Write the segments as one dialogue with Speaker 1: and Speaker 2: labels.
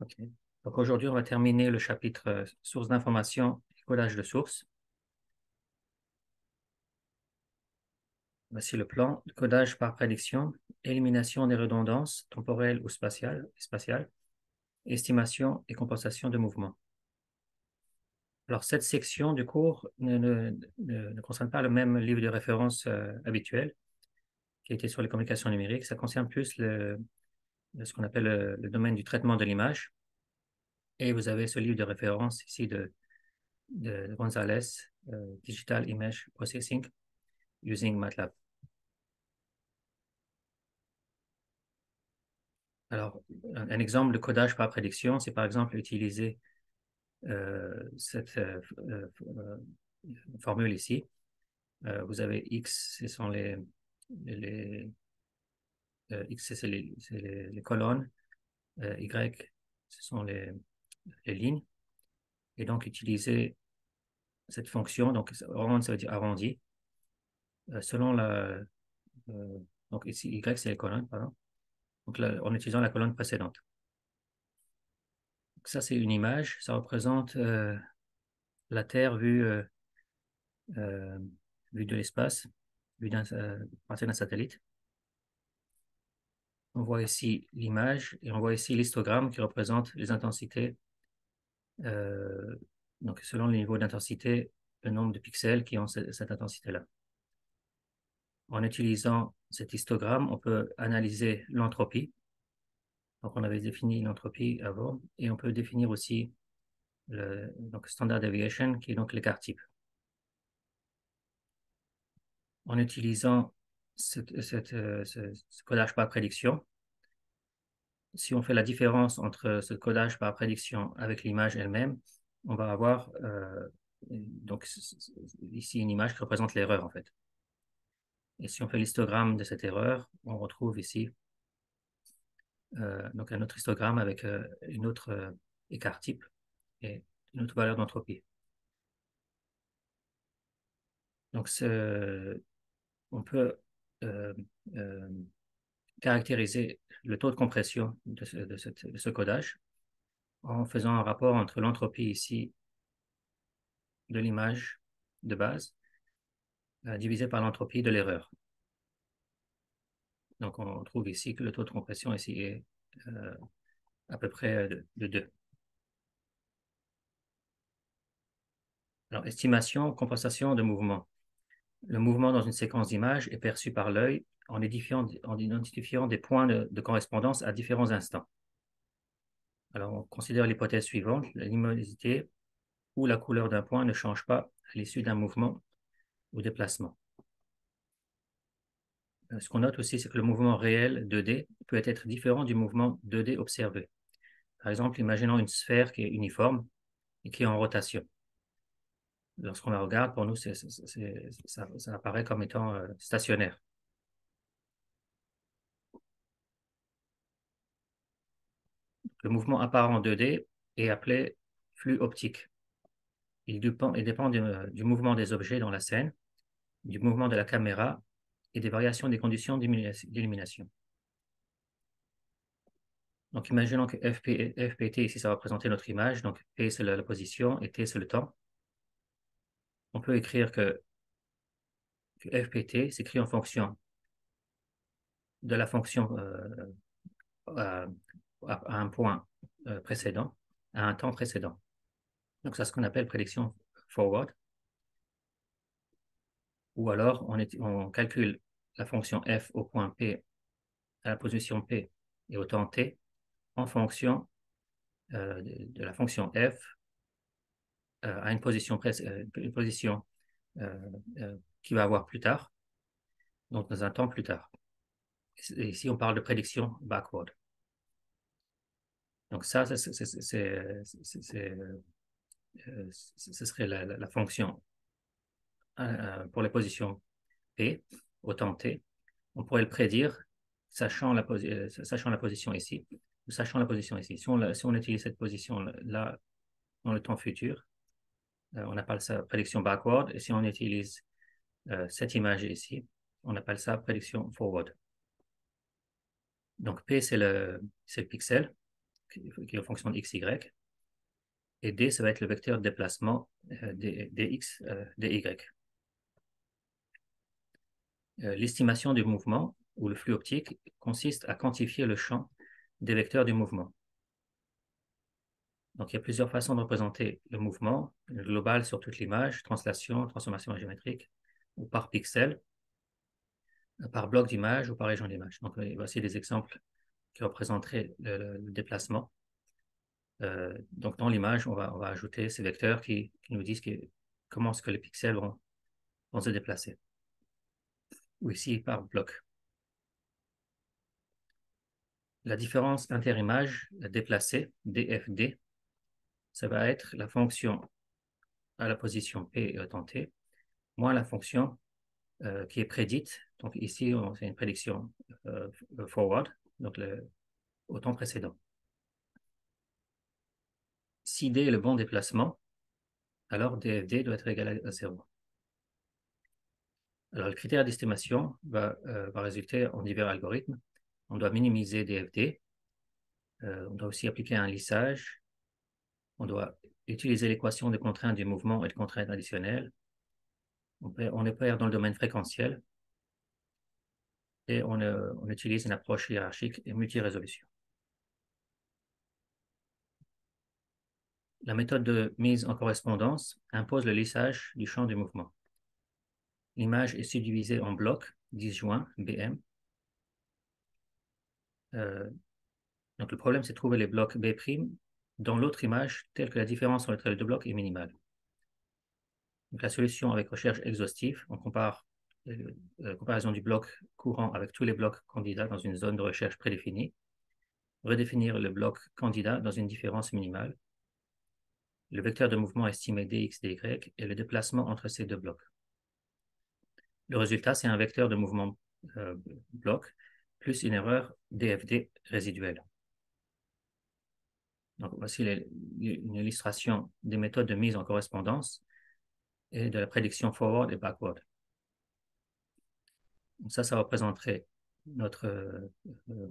Speaker 1: Ok. Donc aujourd'hui, on va terminer le chapitre euh, sources d'information et codage de sources. Voici le plan. Codage par prédiction, élimination des redondances temporelles ou spatiales, estimation et compensation de mouvement. Alors, cette section du cours ne, concerne pas le même livre de référence euh, habituel qui était sur les communications numériques. Ça concerne plus le, ce qu'on appelle le, domaine du traitement de l'image. Et vous avez ce livre de référence ici de, de Gonzalez, euh, Digital Image Processing using MATLAB. Alors, un, exemple de codage par prédiction, c'est par exemple utiliser euh, cette euh, formule ici. vous avez X, ce sont les X, c'est les, colonnes, Y, ce sont les, lignes. Et donc, utiliser cette fonction, donc rond, ça veut dire arrondi, selon la. donc, ici, Y, c'est les colonnes, pardon donc en utilisant la colonne précédente. ça, c'est une image. Ça représente euh, la Terre vue, euh, euh, vue de l'espace, vue d'un d'un satellite. On voit ici l'image et on voit ici l'histogramme qui représente les intensités. donc, selon le niveau d'intensité, le nombre de pixels qui ont cette intensité-là. En utilisant cet histogramme, on peut analyser l'entropie. Donc, on avait défini l'entropie avant, et on peut définir aussi le standard deviation, qui est donc l'écart type. En utilisant euh, ce, codage par prédiction, si on fait la différence entre ce codage par prédiction avec l'image elle-même, on va avoir euh, donc ici une image qui représente l'erreur en fait. Et si on fait l'histogramme de cette erreur, on retrouve ici euh, donc un autre histogramme avec euh, une autre écart type et une autre valeur d'entropie. Donc, on peut caractériser le taux de compression de ce, codage en faisant un rapport entre l'entropie ici de l'image de base euh, divisé par l'entropie de l'erreur. Donc, on trouve ici que le taux de compression ici est euh, à peu près de, 2. Alors, estimation, compensation de mouvement. Le mouvement dans une séquence d'images est perçu par l'œil en, en, identifiant des points de, correspondance à différents instants. Alors, on considère l'hypothèse suivante, la luminosité ou la couleur d'un point ne change pas à l'issue d'un mouvement ou déplacement. Euh, ce qu'on note aussi, c'est que le mouvement réel 2D peut être différent du mouvement 2D observé. Par exemple, imaginons une sphère qui est uniforme et qui est en rotation. Lorsqu'on la regarde, pour nous, ça, apparaît comme étant euh, stationnaire. Le mouvement apparent 2D est appelé flux optique. Il dépend, du mouvement des objets dans la scène du mouvement de la caméra et des variations des conditions d'illumination. Donc, imaginons que FPT, ici, ça va représenter notre image. Donc, P, c'est la, position et T, c'est le temps. On peut écrire que, FPT s'écrit en fonction de la fonction euh, à, un point euh, précédent, à un temps précédent. Donc, c'est ce qu'on appelle prédiction forward ou alors on, calcule la fonction f au point P à la position P et au temps T en fonction euh, de, la fonction f euh, à une position, euh, une position qui va avoir plus tard, donc dans un temps plus tard. Ici, on parle de prédiction backward. Donc ça, ce serait la fonction euh, pour les positions P, au temps T, on pourrait le prédire sachant la, euh, sachant la position ici, ou sachant la position ici. Si on, si on utilise cette position-là dans le temps futur, euh, on appelle ça prédiction backward, et si on utilise cette image ici, on appelle ça prédiction forward. Donc P, c'est le, pixel, qui est en fonction de x, y. Et d, ça va être le vecteur de déplacement dx, dy. L'estimation du mouvement ou le flux optique consiste à quantifier le champ des vecteurs du mouvement. Donc, il y a plusieurs façons de représenter le mouvement, global sur toute l'image, translation, transformation géométrique, ou par pixel, par bloc d'image ou par région d'image. Donc, voici des exemples qui représenteraient le, déplacement. Euh, donc, dans l'image, on va, on va ajouter ces vecteurs qui, nous disent comment est-ce que les pixels vont, vont se déplacer. Ou ici, par bloc. La différence interimage déplacée, DFD, ça va être la fonction à la position P tentée, moins la fonction euh, qui est prédite. Donc ici, c'est une prédiction euh, forward, donc au temps précédent. Si D est le bon déplacement, alors DFD doit être égal à 0. Alors le critère d'estimation va, euh, va, résulter en divers algorithmes. On doit minimiser DFD. on doit aussi appliquer un lissage on doit utiliser l'équation des contraintes du mouvement et de contraintes additionnelles. On, opère dans le domaine fréquentiel et on, euh, on utilise une approche hiérarchique et multi-résolution. La méthode de mise en correspondance impose le lissage du champ du mouvement. L'image est subdivisée en blocs disjoints BM. Euh, donc le problème, c'est trouver les blocs B' dans l'autre image telle que la différence entre les deux blocs est minimale. La solution avec recherche exhaustive, on compare la euh, euh, comparaison du bloc courant avec tous les blocs candidats dans une zone de recherche prédéfinie, redéfinir le bloc candidat dans une différence minimale, le vecteur de mouvement estimé dx, dy et le déplacement entre ces deux blocs. Le résultat, c'est un vecteur de mouvement euh, bloc plus une erreur DFD résiduelle. Donc, voici une illustration des méthodes de mise en correspondance et de la prédiction forward et backward. Donc ça, ça représenterait notre, euh,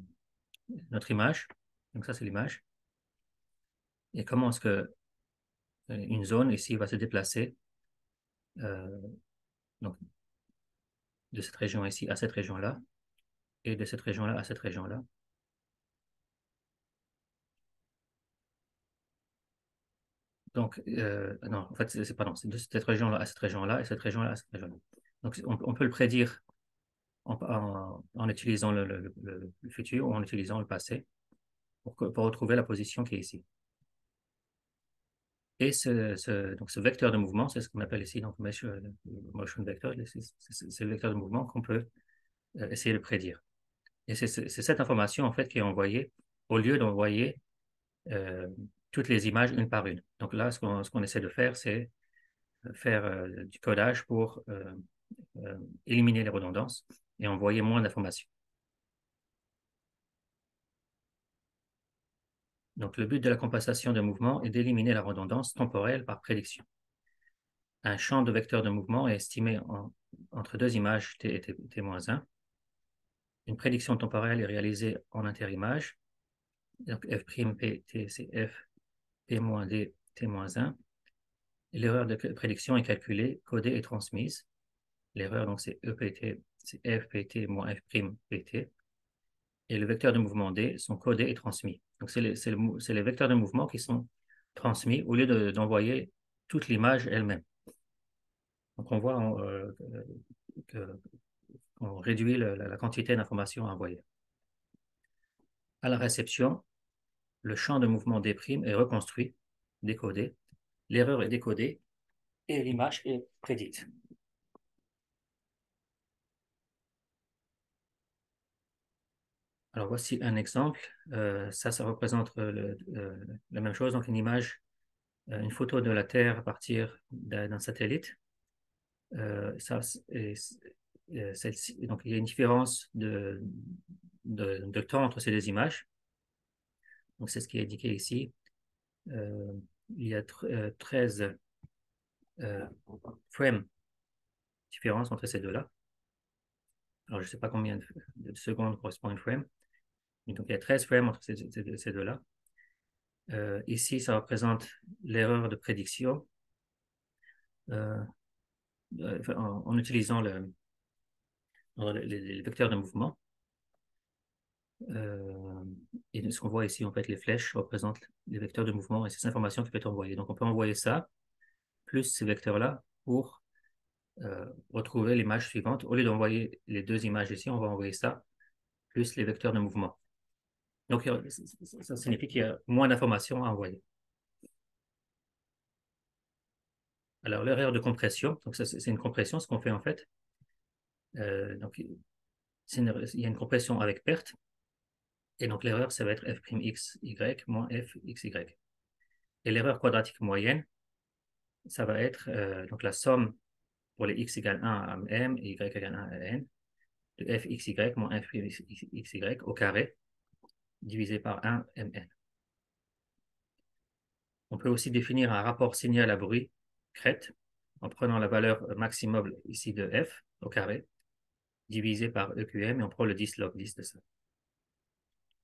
Speaker 1: notre image. Donc ça, c'est l'image. Et comment est-ce que euh, une zone ici va se déplacer euh, donc, de cette région ici à cette région-là et de cette région-là à cette région-là. Donc, euh, non, en fait, c'est pas non, c'est de cette région-là à cette région-là et cette région-là à cette région-là. Donc, on, peut le prédire en, en, utilisant le, le, futur ou en utilisant le passé pour, pour retrouver la position qui est ici. Et ce, ce, donc ce vecteur de mouvement, c'est ce qu'on appelle ici donc motion, vector, c'est le vecteur de mouvement qu'on peut euh, essayer de prédire. Et c'est cette information en fait qui est envoyée au lieu d'envoyer euh, toutes les images une par une. Donc là, ce qu'on essaie de faire, c'est euh, faire euh, du codage pour euh, éliminer les redondances et envoyer moins d'informations. Donc le but de la compensation de mouvement est d'éliminer la redondance temporelle par prédiction. Un champ de vecteur de mouvement est estimé entre deux images t et t-1. Une prédiction temporelle est réalisée en interimage. Donc f'pt, c'est f P-D, T-1. L'erreur de prédiction est calculée, codée et transmise. L'erreur, donc, c'est EPT, c'est FPT moins F'PT. Et le vecteur de mouvement D sont codés et transmis. Donc, c'est les, vecteurs de mouvement qui sont transmis au lieu d'envoyer toute l'image elle-même. Donc, on voit euh, qu'on réduit la quantité d'informations à envoyer. À la réception, le champ de mouvement D' est reconstruit, décodé, l'erreur est décodée et l'image est prédite. Alors voici un exemple. Euh, ça, ça représente euh, la même chose. Donc une image, euh, une photo de la Terre à partir d'un satellite. ça, donc il y a une différence de, de temps entre ces deux images. C'est ce qui est indiqué ici. Euh, il y a 13 euh, euh, frames différence entre ces deux-là. Alors, je ne sais pas combien de, secondes correspond une frame. donc, il y a 13 frames entre ces, deux-là. Ici, ça représente l'erreur de prédiction en, utilisant le, les, vecteurs de mouvement. Et ce qu'on voit ici, en fait, les flèches représentent les vecteurs de mouvement et ces informations qui peuvent être envoyées. Donc, on peut envoyer ça, plus ces vecteurs-là, pour retrouver l'image suivante. Au lieu d'envoyer les deux images ici, on va envoyer ça, plus les vecteurs de mouvement. Donc, ça signifie qu'il y a moins d'informations à envoyer. Alors, l'erreur de compression, donc c'est une compression, ce qu'on fait en fait. Euh, donc, il y a une compression avec perte. Et donc, l'erreur, ça va être f'xy moins fxy. Et l'erreur quadratique moyenne, ça va être euh, donc la somme pour les x égale 1 à m et y égale 1 à n de fxy moins fxy au carré divisé par 1 mn. On peut aussi définir un rapport signal à bruit crête en prenant la valeur maximum ici de f au carré divisé par EQM et on prend le 10 log 10 de ça.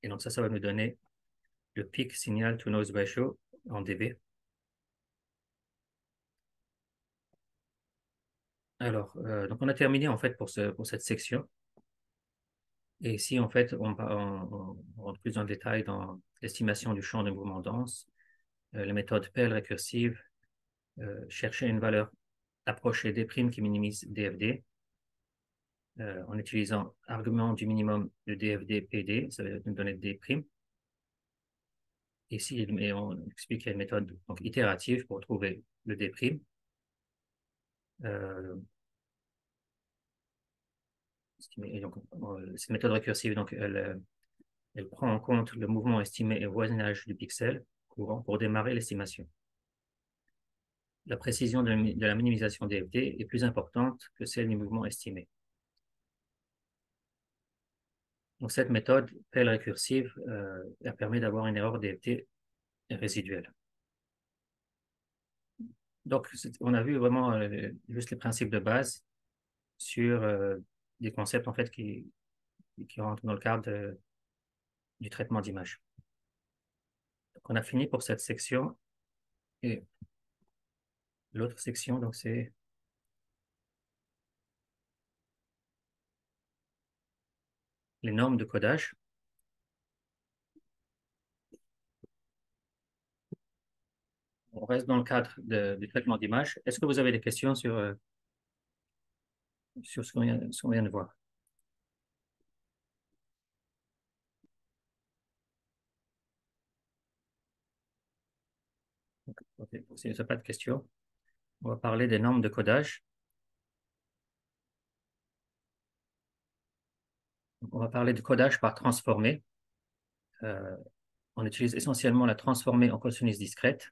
Speaker 1: Et donc ça, ça va nous donner le peak signal to noise ratio en dB. Alors, euh, donc on a terminé en fait pour, ce, pour cette section. Et ici, en fait, on, rentre plus en détail dans l'estimation du champ de mouvement dense, euh, les méthodes PEL récursives, euh, chercher une valeur approchée des primes qui minimise DFD, euh, en utilisant argument du minimum de DFD PD, ça va nous donner des primes. Ici, on explique qu'il y a une méthode donc, itérative pour trouver le D prime. Euh, cette méthode récursive, donc, elle, prend en compte le mouvement estimé et voisinage du pixel courant pour démarrer l'estimation. La précision de, la minimisation DFD est plus importante que celle du mouvement estimé. Donc, cette méthode, PEL récursive, euh, permet d'avoir une erreur DFT résiduelle. Donc, on a vu vraiment euh, juste les principes de base sur euh, des concepts en fait qui, qui rentrent dans le cadre du traitement d'image. On a fini pour cette section et l'autre section, donc c'est les normes de codage. On reste dans le cadre du traitement d'image. Est-ce que vous avez des questions sur, euh, sur ce qu'on vient, de voir? Ok, si n'y a pas de questions, on va parler des normes de codage. On va parler de codage par transformé. Euh, on utilise essentiellement la transformée en cosinus discrète,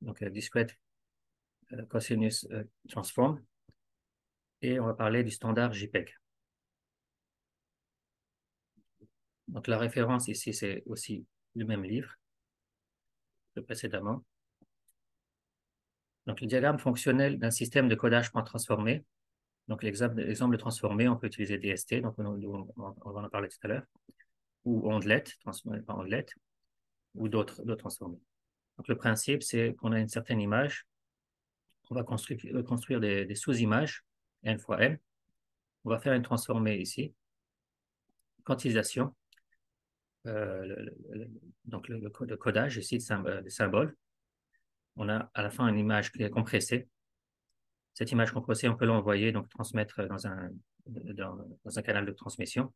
Speaker 1: donc euh, discrète euh, cosinus transform et on va parler du standard JPEG. Donc la référence ici, c'est aussi le même livre que précédemment. Donc le diagramme fonctionnel d'un système de codage point transformé. Donc l'exemple de transformé, on peut utiliser DST, donc on, va en parler tout à l'heure, ou ondelet, transformé par ondelet, ou d'autres transformés. Donc le principe, c'est qu'on a une certaine image, on va construire, des sous-images n fois m. On va faire une transformée ici. Quantisation. Euh, donc le, codage ici de des symboles. On a à la fin une image qui est compressée. Cette image compressée, on peut l'envoyer, donc transmettre dans un, canal de transmission.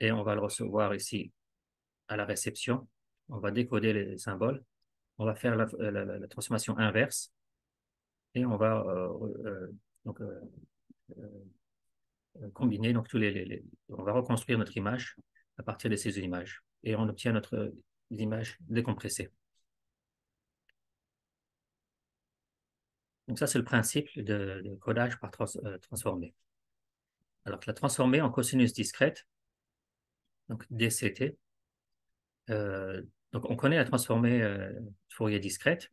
Speaker 1: Et on va le recevoir ici à la réception. On va décoder les symboles. On va faire la, transformation inverse. Et on va euh, euh, euh, combiner donc tous les, on va reconstruire notre image à partir de ces images et on obtient notre image décompressée. Donc ça, c'est le principe de, codage par euh, transformé. Alors, la transformée en cosinus discrète, donc DCT, donc on connaît la transformée Fourier discrète.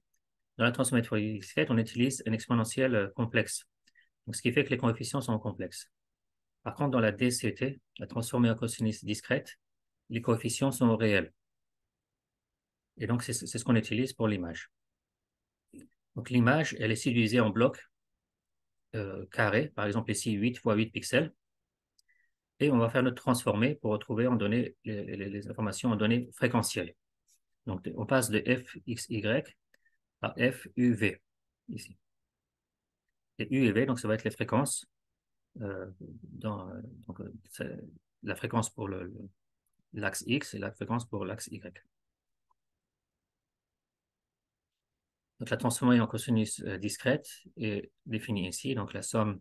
Speaker 1: Dans la transformée de Fourier discrète, on utilise un exponentiel complexe ce qui fait que les coefficients sont complexes. Par contre, dans la DCT, la transformée en cosinus discrète, les coefficients sont réels. Et donc, c'est ce qu'on utilise pour l'image. Donc, l'image, elle est divisée en blocs euh, carrés, par exemple ici 8 x 8 pixels. Et on va faire notre transformé pour retrouver en données, les, informations en données fréquentielles. Donc, on passe de fxy à fuv, ici. Et u et v, donc ça va être les fréquences, euh, donc, la fréquence pour l'axe x et la fréquence pour l'axe y. Donc, la transformée en cosinus euh, discrète est définie ici. Donc, la somme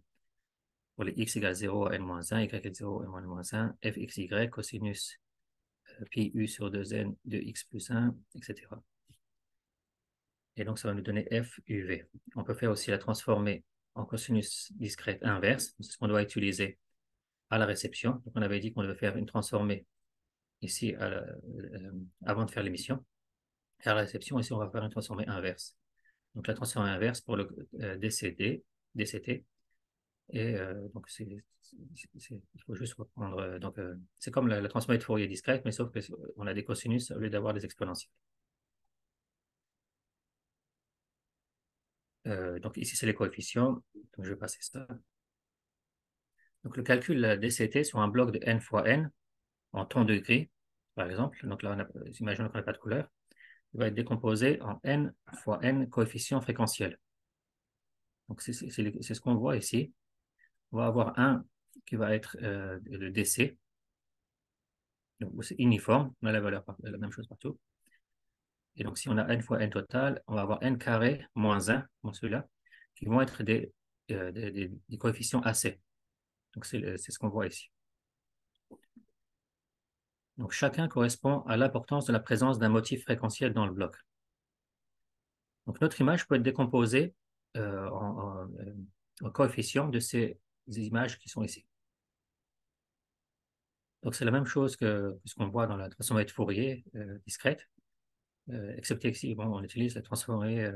Speaker 1: pour les x égale 0 à n-1, y égale 0 à n-1, fxy, cosinus euh, pi u sur 2n de x plus 1, etc. Et donc, ça va nous donner fuv. On peut faire aussi la transformée en cosinus discrète inverse. C'est ce qu'on doit utiliser à la réception. Donc, on avait dit qu'on devait faire une transformée ici euh, avant de faire l'émission. À la réception, ici, on va faire une transformée inverse? Donc la transformée inverse pour le euh, DCT. Et euh, donc il faut juste reprendre. Euh, c'est comme la, transformée de Fourier discrète, mais sauf qu'on a des cosinus au lieu d'avoir des exponentiels. donc ici c'est les coefficients. Donc je vais passer ça. Donc le calcul DCT sur un bloc de n fois n en temps de gris, par exemple. Donc là, on imaginons qu'on n'a pas de couleur va être décomposé en n fois n coefficients fréquentiels. Donc, c'est ce qu'on voit ici. On va avoir un qui va être euh, le DC. Donc, c'est uniforme. On a la valeur, la même chose partout. Et donc, si on a n fois n total, on va avoir n carré moins 1, comme celui-là, qui vont être des, euh, des, des coefficients AC. Donc, c'est ce qu'on voit ici. Donc chacun correspond à l'importance de la présence d'un motif fréquentiel dans le bloc. Donc notre image peut être décomposée euh, en, coefficients de ces, images qui sont ici. Donc c'est la même chose que, ce qu'on voit dans la transformée de Fourier euh, discrète, euh, excepté ici, on utilise la transformée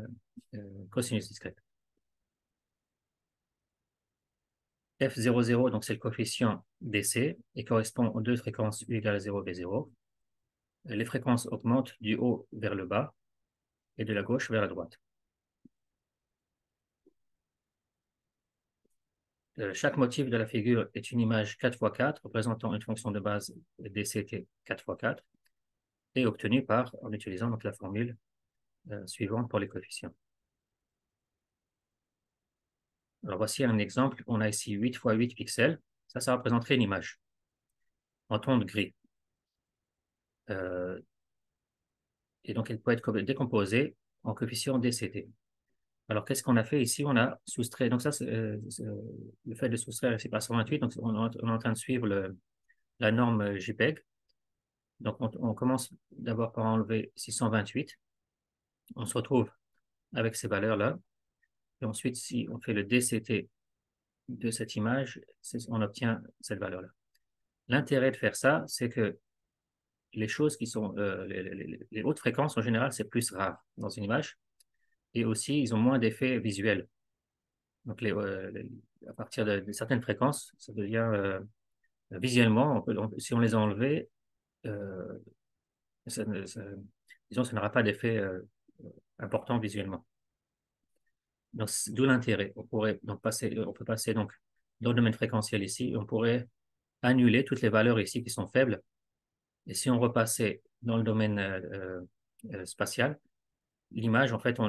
Speaker 1: cosinus discrète. F00, donc c'est le coefficient DC et correspond aux deux fréquences U égale 0, V0. Les fréquences augmentent du haut vers le bas et de la gauche vers la droite. Euh, chaque motif de la figure est une image 4x4 représentant une fonction de base DCT 4x4 et obtenue par, en utilisant la formule euh, suivante pour les coefficients. Alors voici un exemple. On a ici 8 x 8 pixels. Ça, ça représenterait une image en ton de gris. Euh, et donc, elle peut être décomposée en coefficient DCT. Alors, qu'est-ce qu'on a fait ici? On a soustrait, donc ça, c'est euh, le fait de soustraire ici par 128, donc on, est en train de suivre la norme JPEG. Donc, on, on commence d'abord par enlever 628. On se retrouve avec ces valeurs-là. Et ensuite, si on fait le DCT de cette image, on obtient cette valeur-là. L'intérêt de faire ça, c'est que les choses qui sont, euh, les, hautes fréquences en général, c'est plus rare dans une image. Et aussi, ils ont moins d'effets visuels. Donc, euh, à partir de, certaines fréquences, ça devient euh, visuellement, si on les a enlevées, disons, ça n'aura pas d'effet important visuellement. D'où l'intérêt. On pourrait donc passer, on peut passer dans le domaine fréquentiel ici, on pourrait annuler toutes les valeurs ici qui sont faibles. Et si on repassait dans le domaine euh, euh, spatial, l'image, en fait, on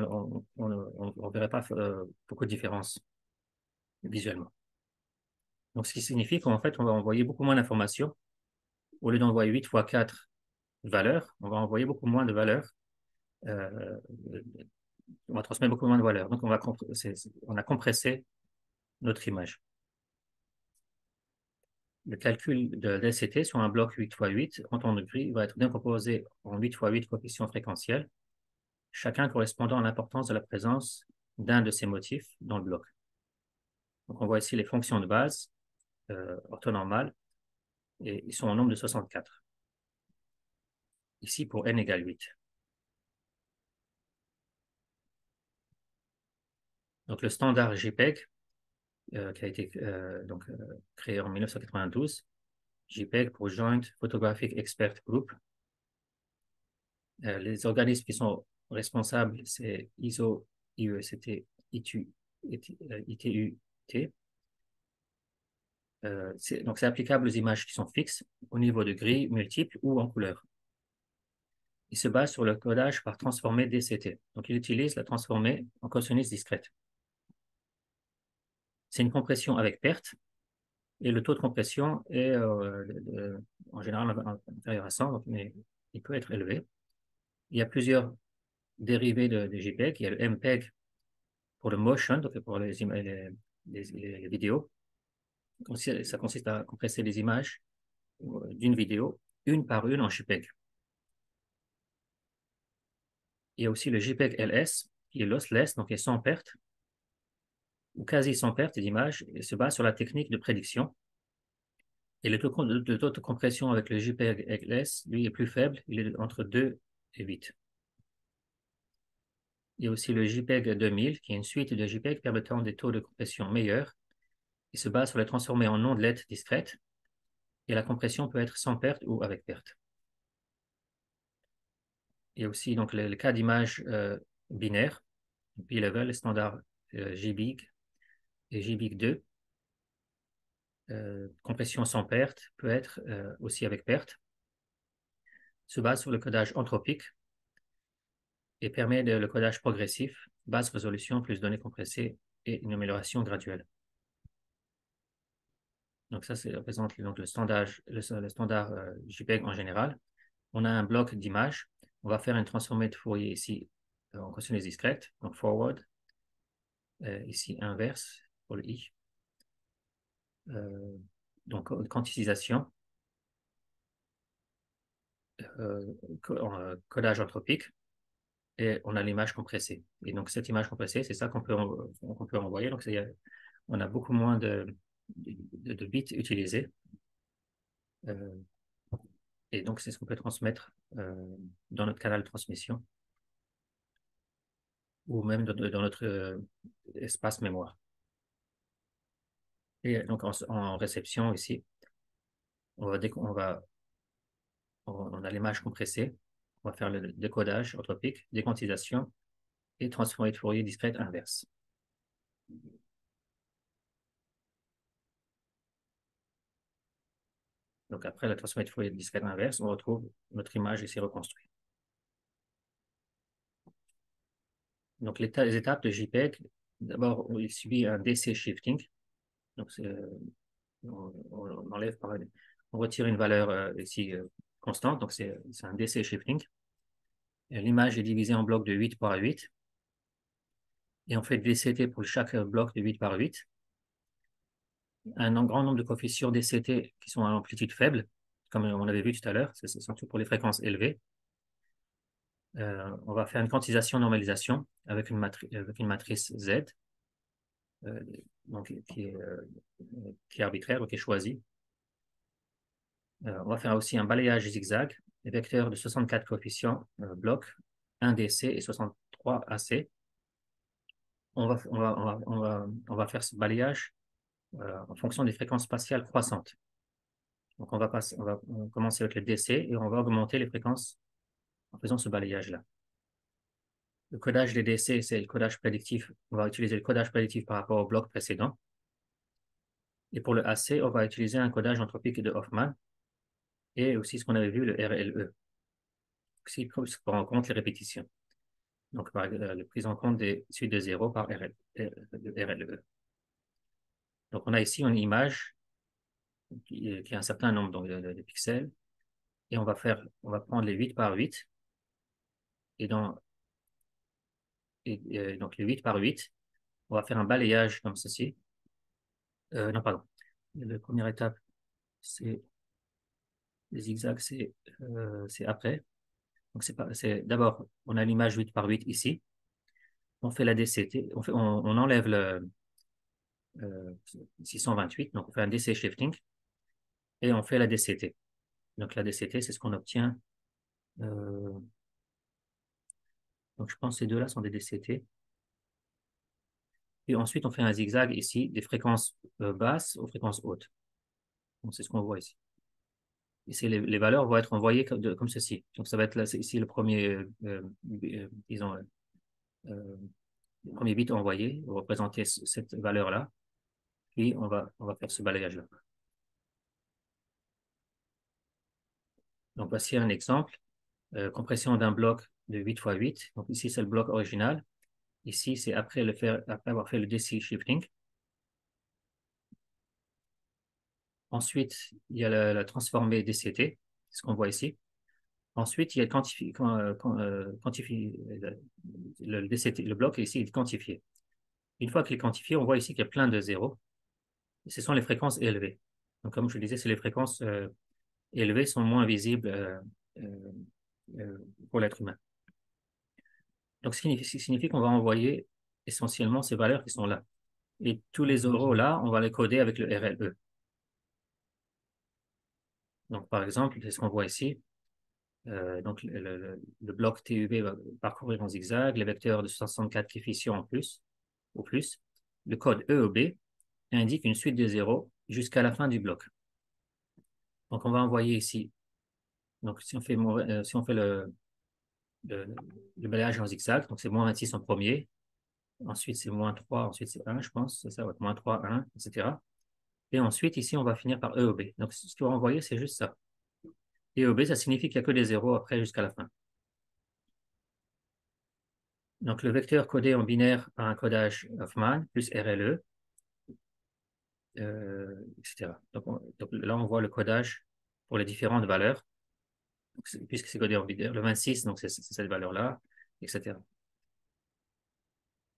Speaker 1: ne verrait pas euh, beaucoup de différence visuellement. Donc, ce qui signifie qu'en fait, on va envoyer beaucoup moins d'informations. Au lieu d'envoyer 8 fois 4 valeurs, on va envoyer beaucoup moins de valeurs on va transmettre beaucoup moins de valeur. Donc, on, va on a compressé notre image. Le calcul de DCT sur un bloc 8 x 8 en temps de gris va être décomposé en 8 x 8 coefficients fréquentiels, chacun correspondant à l'importance de la présence d'un de ces motifs dans le bloc. Donc, on voit ici les fonctions de base euh, orthonormales, et ils sont au nombre de 64. Ici, pour n égale 8. Donc, le standard JPEG, euh, qui a été euh, donc, euh, créé en 1992, JPEG pour Joint Photographic Expert Group. les organismes qui sont responsables, c'est ISO, IECT, ITU, ITUT. donc, c'est applicable aux images qui sont fixes au niveau de gris multiples ou en couleur. Il se base sur le codage par transformée DCT. Donc, il utilise la transformée en cosinus discrète. C'est une compression avec perte et le taux de compression est euh, en général inférieur à 100, mais il peut être élevé. Il y a plusieurs dérivés de, JPEG. Il y a le MPEG pour le motion, donc pour les, vidéos. Ça consiste à compresser les images euh, d'une vidéo, une par une en JPEG. Il y a aussi le JPEG LS, qui est lossless, donc est sans perte, ou quasi sans perte d'image, se base sur la technique de prédiction. Et le taux, de compression avec le JPEG LS, lui, est plus faible, il est entre 2 et 8. Il y a aussi le JPEG 2000, qui est une suite de JPEG permettant des taux de compression meilleurs. Il se base sur les transformer en ondelettes discrètes, et la compression peut être sans perte ou avec perte. Il y a aussi donc, le, cas d'image euh, binaire, B-level, standard euh, JBIG et JBIG 2. Euh, compression sans perte peut être aussi avec perte. Se base sur le codage anthropique et permet le codage progressif, basse résolution plus données compressées et une amélioration graduelle. Donc ça, ça représente donc, le standard, standard JPEG en général. On a un bloc d'image on va faire une transformée de Fourier ici euh, en cosinus discrète, donc forward, euh, ici inverse i. Euh, donc quantisation, codage anthropique, et on a l'image compressée. Et donc cette image compressée, c'est ça qu'on peut, peut envoyer. Donc on a beaucoup moins de, bits utilisés. Et donc, c'est ce qu'on peut transmettre euh, dans notre canal de transmission ou même dans, notre euh, espace mémoire. Et donc, en, réception ici, on, a l'image compressée, on va faire le décodage anthropique, déquantisation et transformer de Fourier discrète inverse. Donc après la transformée de Fourier discrète inverse, on retrouve notre image ici reconstruite. Donc les, étapes de JPEG, d'abord il subit un DC shifting. Euh, on, retire une valeur euh, ici euh, constante, donc c'est un DC shifting. L'image est divisée en blocs de 8 par 8. Et on fait DCT pour chaque bloc de 8 par 8 un grand nombre de coefficients DCT qui sont à amplitude faible, comme on avait vu tout à l'heure, c'est surtout pour les fréquences élevées. On va faire une quantisation normalisation avec une, matrice Z, donc, qui, est, euh, qui, est, arbitraire, qui est choisie. on va faire aussi un balayage zigzag, des vecteurs de 64 coefficients blocs, 1 DC et 63 AC. On va, on va, on va, on va, on va faire ce balayage euh, en fonction des fréquences spatiales croissantes. Donc, on va, on va commencer avec le DC et on va augmenter les fréquences en faisant ce balayage-là. Le codage des DC, c'est le codage prédictif. On va utiliser le codage prédictif par rapport au bloc précédent. Et pour le AC, on va utiliser un codage anthropique de Hoffman et aussi ce qu'on avait vu, le RLE, qui prend en compte les répétitions. Donc, par, euh, la prise en compte des suites de zéro par RLE. Donc, on a ici une image qui, a un certain nombre de, pixels. Et on va faire, on va prendre les 8 par 8. Et dans, et, donc les 8 par 8, on va faire un balayage comme ceci. Euh, non, pardon. La première étape, c'est les zigzags, c'est euh, après. Donc, c'est d'abord, on a l'image 8 par 8 ici. On fait la DCT, on, fait, on enlève le, 628, euh, donc on fait un DC shifting et on fait la DCT. Donc la DCT, c'est ce qu'on obtient. Euh, donc je pense que ces deux-là sont des DCT. Et ensuite, on fait un zigzag ici, des fréquences euh, basses aux fréquences hautes. Donc c'est ce qu'on voit ici. ici, les, les, valeurs vont être envoyées comme, ceci. Donc, ça va être là, ici le premier, euh, euh, disons, euh, le premier bit envoyé, représenter cette valeur-là. Puis, on va, on va faire ce balayage-là. Donc, voici un exemple. Compression d'un bloc de 8 x 8. Donc, ici, c'est le bloc original. Ici, c'est après, après avoir fait le DC shifting. Ensuite, il y a la, transformée DCT, ce qu'on voit ici. Ensuite, il y a euh, euh, le, DCT, le bloc ici est quantifié. Une fois qu'il est quantifié, on voit ici qu'il y a plein de zéros. ce sont les fréquences élevées. Donc, comme je disais, c'est les fréquences euh, élevées sont moins visibles pour l'être humain. Donc, ce qui signifie qu'on va envoyer essentiellement ces valeurs qui sont là. Et tous les euros là, on va les coder avec le RLE. Donc, par exemple, c'est ce qu'on voit ici. Euh, donc, le, bloc TUV va parcourir en zigzag, les vecteurs de 64 coefficients en plus, au plus. Le code EOB indique une suite de zéros jusqu'à la fin du bloc. Donc, on va envoyer ici. Donc, si on fait, euh, si on fait le, le, balayage en zigzag, donc c'est moins 26 en premier, ensuite c'est moins 3, ensuite c'est 1, je pense, c'est ça, moins 3, 1, etc. Et ensuite, ici, on va finir par EOB. Donc, ce qu'on va envoyer, c'est juste ça. EOB, ça signifie qu'il n'y a que des zéros après jusqu'à la fin. Donc, le vecteur codé en binaire a un codage Hoffman plus RLE, euh, etc. Donc, là, on voit le codage pour les différentes valeurs, puisque c'est codé en binaire. Le 26, donc c'est cette valeur-là, etc.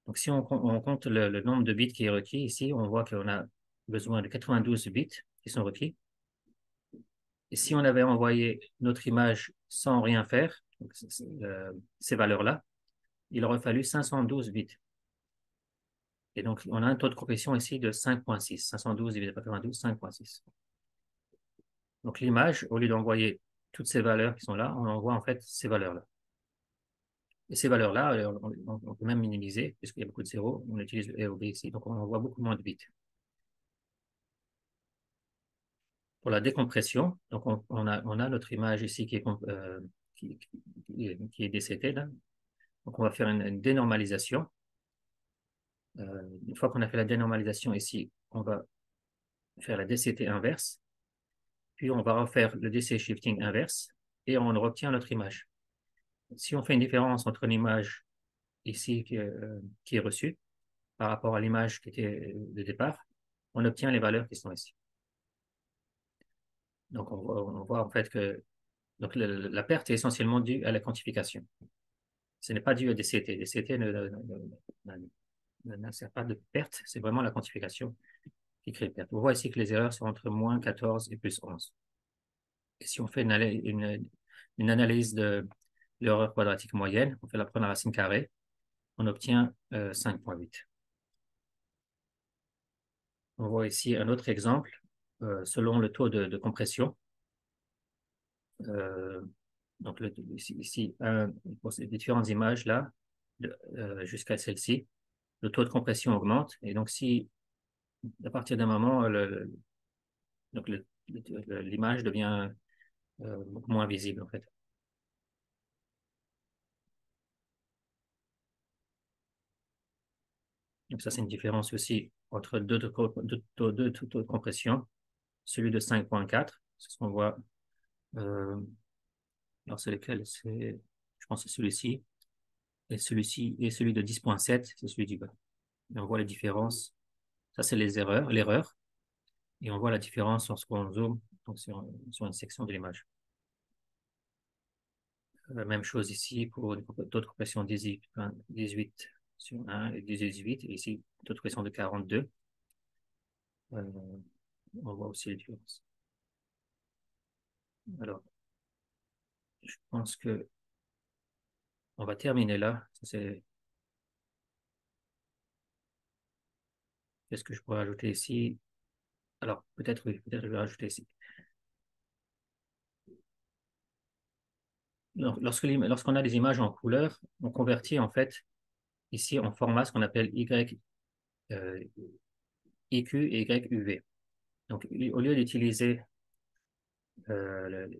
Speaker 1: Donc, si on, compte le, nombre de bits qui est requis ici, on voit qu'on a besoin de 92 bits qui sont requis. Et si on avait envoyé notre image sans rien faire, euh, ces valeurs-là, il aurait fallu 512 bits. Et donc, on a un taux de compression ici de 5.6. 512 divisé par 92, 5.6. Donc, l'image, au lieu d'envoyer toutes ces valeurs qui sont là, on envoie en fait ces valeurs-là. Et ces valeurs-là, on, peut même minimiser, puisqu'il y a beaucoup de zéros, on utilise le EOB ici, donc on envoie beaucoup moins de bits. pour la décompression, donc on, a, on a, notre image ici qui est, euh, qui, qui, est DCT. Donc on va faire une, dénormalisation. Euh, une fois qu'on a fait la dénormalisation ici, on va faire la DCT inverse. Puis on va refaire le DC shifting inverse et on obtient notre image. Si on fait une différence entre l'image ici qui, euh, qui est reçue par rapport à l'image qui était de départ, on obtient les valeurs qui sont ici. Donc, on voit, en fait que donc, la perte est essentiellement due à la quantification. Ce n'est pas dû à DCT. DCT sert pas de perte, c'est vraiment la quantification On voit ici que les erreurs sont entre moins 14 et plus 11. Et si on fait une, analyse de l'erreur quadratique moyenne, on fait la première racine carrée, on obtient 5.8. Euh, on voit ici un autre exemple euh, selon le taux de, compression. Euh, donc ici, pour ces différentes images là, jusqu'à celle-ci, le taux de compression augmente. Et donc si à partir d'un moment, l'image devient beaucoup moins visible en fait. Donc ça, c'est une différence aussi entre deux taux de compression celui de 5.4, c'est ce qu'on voit. Euh, alors, c'est lequel? C'est, je pense, c'est celui-ci. Et celui-ci, et celui de 10.7, c'est celui du bas. Et on voit les différences. Ça, c'est les erreurs, l'erreur. Et on voit la différence lorsqu'on zoome donc sur, sur une section de l'image. La euh, même chose ici pour d'autres compressions 18, 18 sur 1 et 18. Et ici, d'autres pressions de 42. Euh, on voit aussi les différences. Alors, je pense que on va terminer là. Qu'est-ce que je pourrais ajouter ici Alors, peut-être oui, peut-être je vais rajouter ici. Lorsqu'on a des images en couleur, on convertit en fait ici en format ce qu'on appelle Y, euh, et YUV. Donc, au lieu d'utiliser le,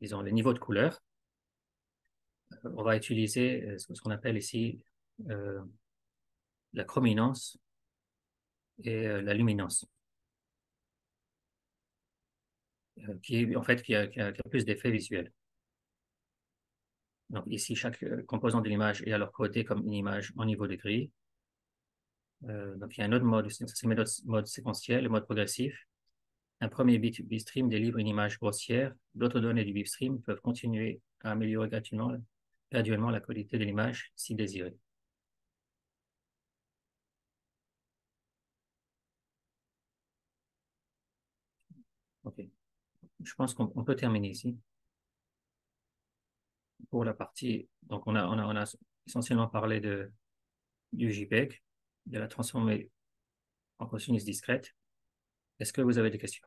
Speaker 1: les niveaux de couleur, on va utiliser ce qu'on appelle ici la chrominance et la luminance. qui en fait qui a, plus d'effets visuels. Donc ici, chaque composant de l'image est alors codé comme une image en niveau de gris. donc il y a un autre mode, c'est le mode, séquentiel, le mode progressif. Un premier bit bitstream délivre une image grossière. D'autres données du bitstream peuvent continuer à améliorer graduellement la qualité de l'image si désirée. OK. Je pense qu'on peut terminer ici. Pour la partie, donc on a, on a, on a essentiellement parlé de, du JPEG, de la transformer en cosinus discrète. Est-ce que vous avez des questions?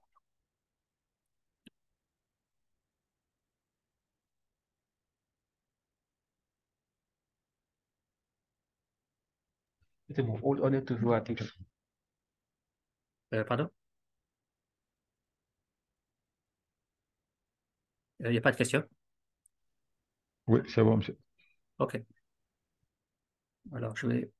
Speaker 2: C'est bon, on est toujours à
Speaker 1: Euh, pardon? Il n'y a pas de questions?
Speaker 3: Oui, c'est bon, monsieur.
Speaker 1: OK. Alors, je vais